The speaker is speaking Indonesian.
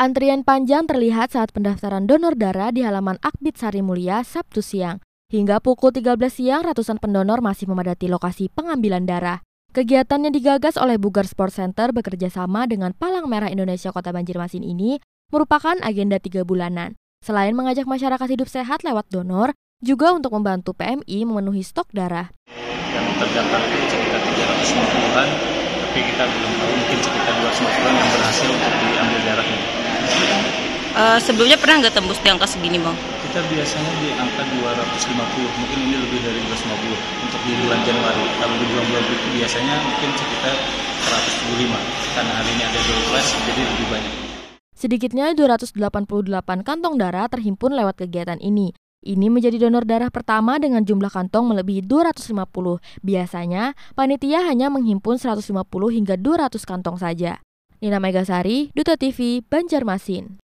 Antrian panjang terlihat saat pendaftaran donor darah di halaman Akbit Sari Mulia Sabtu siang. Hingga pukul 13 siang, ratusan pendonor masih memadati lokasi pengambilan darah. Kegiatan yang digagas oleh Bugar Sport Center bekerja sama dengan Palang Merah Indonesia Kota Banjarmasin ini merupakan agenda tiga bulanan. Selain mengajak masyarakat hidup sehat lewat donor, juga untuk membantu PMI memenuhi stok darah. Yang terdaftar sekitar 350-an, tapi kita belum tahu mungkin sekitar 250-an yang berhasil. Uh, sebelumnya pernah nggak tembus di angka segini bang? Kita biasanya di angka 250, mungkin ini lebih dari 250 untuk di bulan Januari. Kalau di bulan-bulan itu biasanya mungkin sekitar 175, karena hari ini ada double flash, jadi lebih banyak. Sedikitnya 288 kantong darah terhimpun lewat kegiatan ini. Ini menjadi donor darah pertama dengan jumlah kantong melebihi 250. Biasanya, panitia hanya menghimpun 150 hingga 200 kantong saja. Nina Megasari, Duta TV, Banjarmasin.